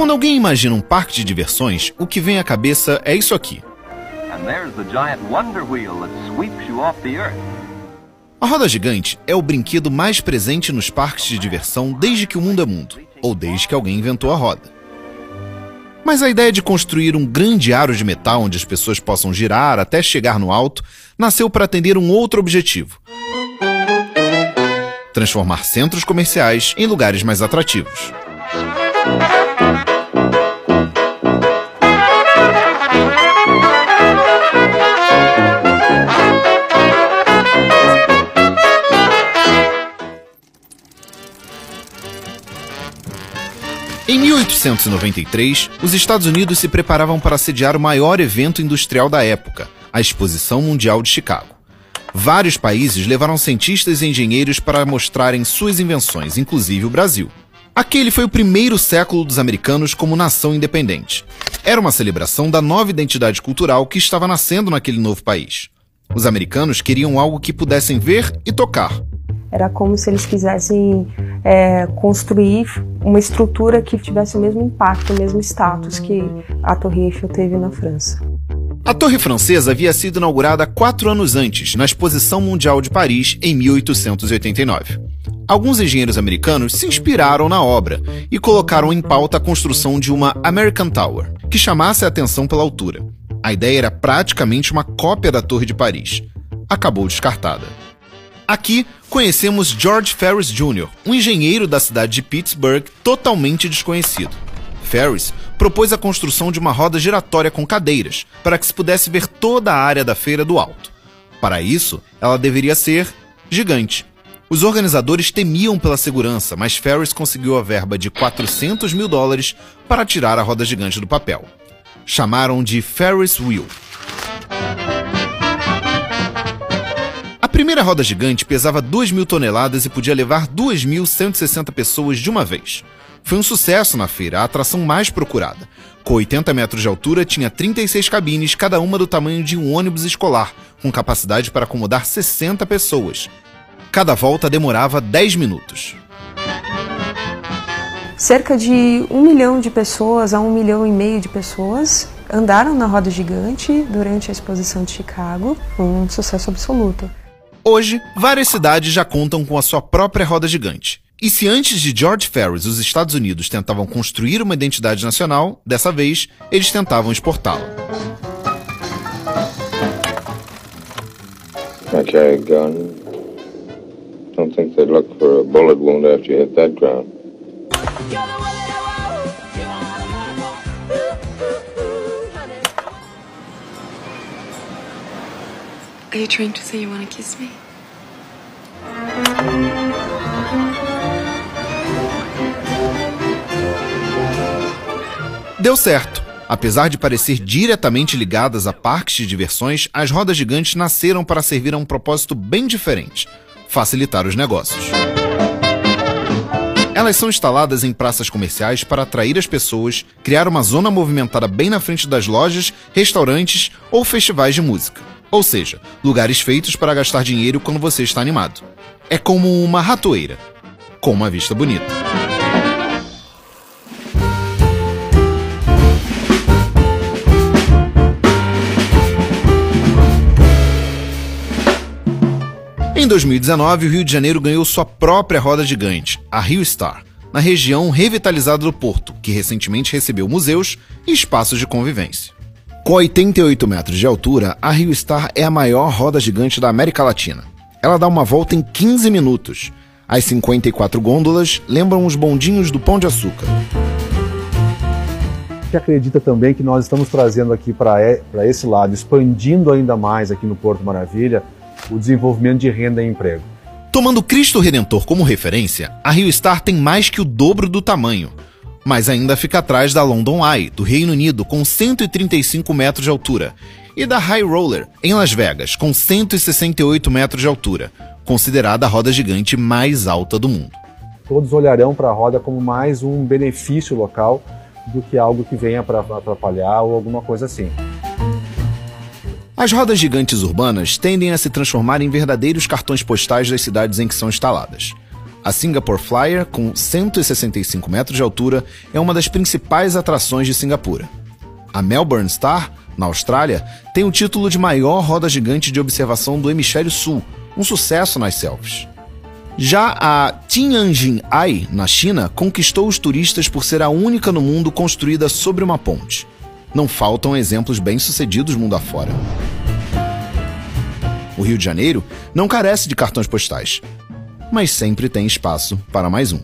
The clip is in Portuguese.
Quando alguém imagina um parque de diversões, o que vem à cabeça é isso aqui. A roda gigante é o brinquedo mais presente nos parques de diversão desde que o mundo é mundo, ou desde que alguém inventou a roda. Mas a ideia de construir um grande aro de metal onde as pessoas possam girar até chegar no alto nasceu para atender um outro objetivo: transformar centros comerciais em lugares mais atrativos. Em 1893, os Estados Unidos se preparavam para sediar o maior evento industrial da época, a Exposição Mundial de Chicago. Vários países levaram cientistas e engenheiros para mostrarem suas invenções, inclusive o Brasil. Aquele foi o primeiro século dos americanos como nação independente. Era uma celebração da nova identidade cultural que estava nascendo naquele novo país. Os americanos queriam algo que pudessem ver e tocar. Era como se eles quisessem é, construir uma estrutura que tivesse o mesmo impacto, o mesmo status que a Torre Eiffel teve na França. A Torre Francesa havia sido inaugurada quatro anos antes, na Exposição Mundial de Paris, em 1889. Alguns engenheiros americanos se inspiraram na obra e colocaram em pauta a construção de uma American Tower, que chamasse a atenção pela altura. A ideia era praticamente uma cópia da Torre de Paris. Acabou descartada. Aqui conhecemos George Ferris Jr., um engenheiro da cidade de Pittsburgh totalmente desconhecido. Ferris propôs a construção de uma roda giratória com cadeiras, para que se pudesse ver toda a área da feira do alto. Para isso, ela deveria ser gigante. Os organizadores temiam pela segurança, mas Ferris conseguiu a verba de 400 mil dólares para tirar a roda gigante do papel. Chamaram de Ferris Wheel. Primeira roda gigante pesava 2 mil toneladas e podia levar 2.160 pessoas de uma vez. Foi um sucesso na feira, a atração mais procurada. Com 80 metros de altura, tinha 36 cabines, cada uma do tamanho de um ônibus escolar, com capacidade para acomodar 60 pessoas. Cada volta demorava 10 minutos. Cerca de um milhão de pessoas a um milhão e meio de pessoas andaram na roda gigante durante a exposição de Chicago, um sucesso absoluto. Hoje, várias cidades já contam com a sua própria roda gigante. E se antes de George Ferris os Estados Unidos tentavam construir uma identidade nacional, dessa vez eles tentavam exportá-la. I carry a gun. Don't think they'd look for a bullet wound after you hit that ground. Are you trying to say you want to kiss me? Deu certo. Apesar de parecer diretamente ligadas a parques de diversões, as rodas gigantes nasceram para servir a um propósito bem diferente: facilitar os negócios. Elas são instaladas em praças comerciais para atrair as pessoas, criar uma zona movimentada bem na frente das lojas, restaurantes ou festivais de música. Ou seja, lugares feitos para gastar dinheiro quando você está animado. É como uma ratoeira, com uma vista bonita. Em 2019, o Rio de Janeiro ganhou sua própria roda gigante, a Rio Star, na região revitalizada do Porto, que recentemente recebeu museus e espaços de convivência. Com 88 metros de altura, a Rio Star é a maior roda gigante da América Latina. Ela dá uma volta em 15 minutos. As 54 gôndolas lembram os bondinhos do Pão de Açúcar. Que acredita também que nós estamos trazendo aqui para esse lado, expandindo ainda mais aqui no Porto Maravilha, o desenvolvimento de renda e emprego. Tomando Cristo Redentor como referência, a Rio Star tem mais que o dobro do tamanho mas ainda fica atrás da London Eye, do Reino Unido, com 135 metros de altura, e da High Roller, em Las Vegas, com 168 metros de altura, considerada a roda gigante mais alta do mundo. Todos olharão para a roda como mais um benefício local do que algo que venha para atrapalhar ou alguma coisa assim. As rodas gigantes urbanas tendem a se transformar em verdadeiros cartões postais das cidades em que são instaladas. A Singapore Flyer, com 165 metros de altura, é uma das principais atrações de Singapura. A Melbourne Star, na Austrália, tem o título de maior roda gigante de observação do hemisfério sul, um sucesso nas selfies. Já a Tianjin-Ai, na China, conquistou os turistas por ser a única no mundo construída sobre uma ponte. Não faltam exemplos bem-sucedidos mundo afora. O Rio de Janeiro não carece de cartões postais, mas sempre tem espaço para mais um.